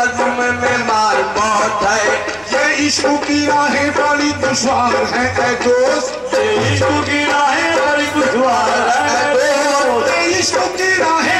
बजुम में माल बहुत है। ये इश्क की राहें बड़ी दुश्वार है ऐ दोस्त। ये इश्क की राहें बड़ी दुश्वार है। दोस्त ये इश्क की राहें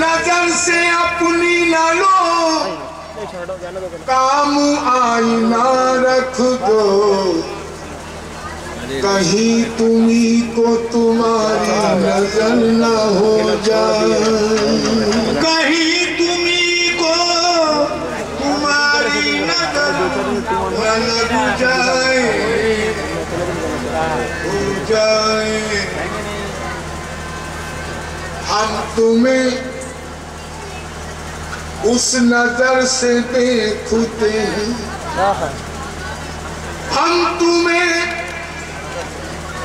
नज़र से अपनी लालो काम आईना रख दो कहीं तुम्हें को तुम्हारी नज़र न हो जाए कहीं तुम्हें को तुम्हारी नज़र न लग जाए जाए। हम तुम्हें उस नज़र से देखते हैं। हम तुम्हें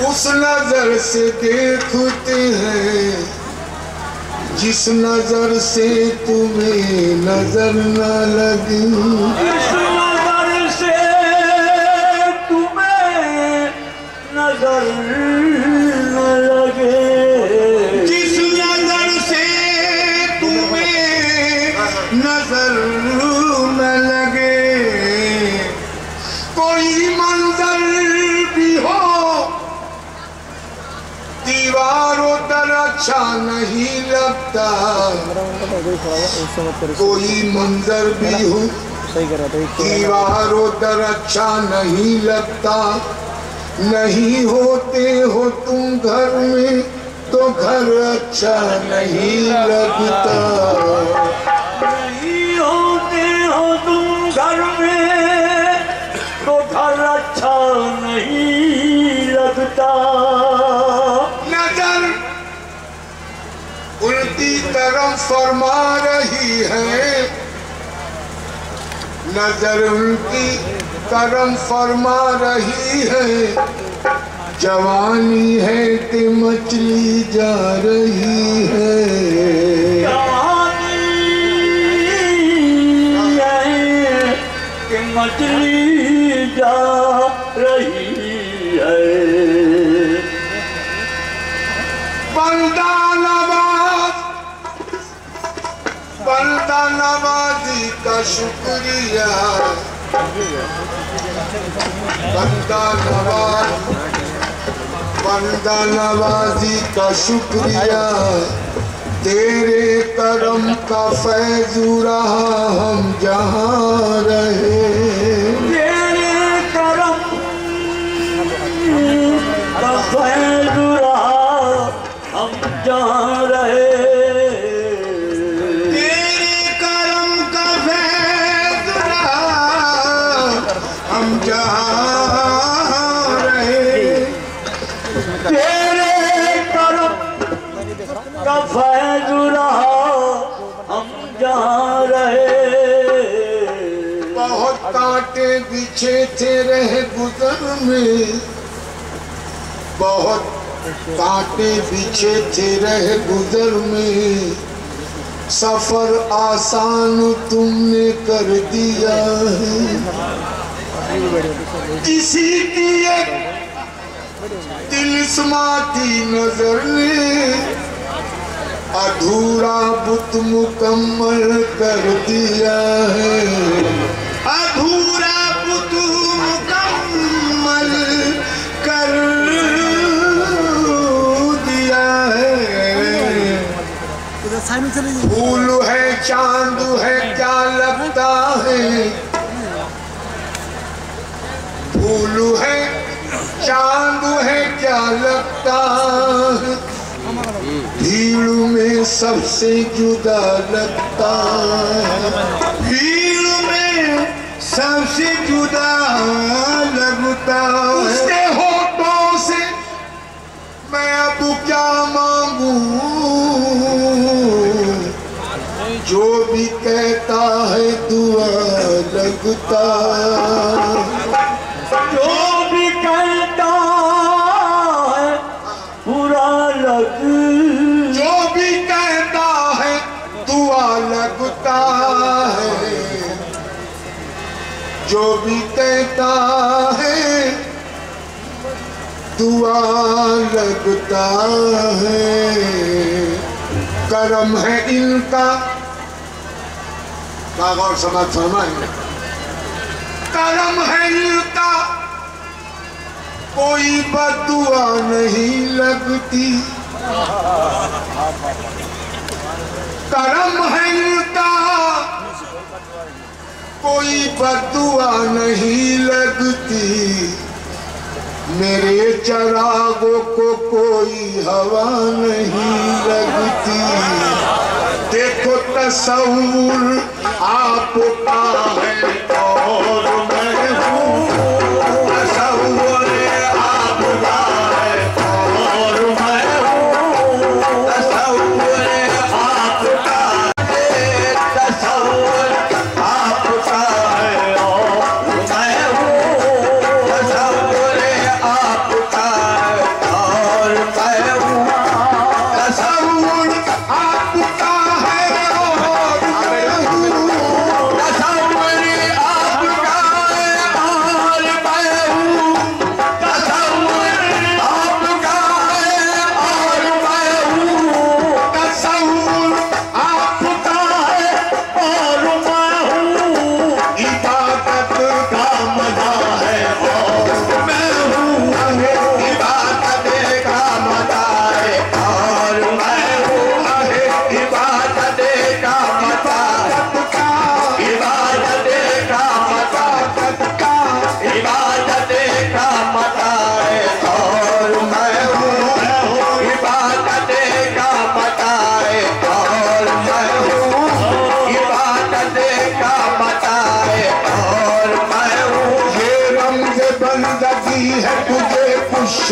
उस नज़र से देखते हैं। जिस नज़र से तुम्हें नज़र न लगी। जिस नज़र से तुम्हें नज़र अच्छा नहीं लगता। कोई मंजर भी हो तो दीवारों दर अच्छा नहीं लगता। नहीं होते हो तुम घर में तो घर अच्छा नहीं लगता। तरफ़ फरमा रही है। नज़र उनकी करम फरमा रही है। जवानी है कि मछली जा रही है। मछली जा रही है। बंदा नवाजी का शुक्रिया। बंदा नवाज़, बंदा नवाजी का शुक्रिया। तेरे करम का फैजू रहा हम जहाँ रहे। तेरे करम का फैल रहा हम जहाँ रहे। रह गुजर में। बहुत कांटे बिछे थे रह गुजर में। सफ़र आसान तुमने कर दिया है। किसी की एक तिलिस्माती नज़र ने अधूरा बुत मुकम्मल कर दिया है। अधूरा बुत फूल है, चाँद है, क्या लगता है? फूल है, चाँद है, क्या लगता है? भीड़ में सबसे जुदा लगता भीड़ में सबसे जुदा लगता है। उसके होठों से मैं अब क्या मांगू? जो भी कहता है, बुरा लग। जो भी कहता है, दुआ लगता है। जो भी कहता है, दुआ लगता है। करम है इनका। का गौर समझ फरमाए करम है इनका कोई बदुआ नहीं लगती। करम है इनका कोई बदुआ नहीं लगती। मेरे चरागों को कोई हवा नहीं लगती। देखो तस्वुर आपका है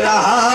रहा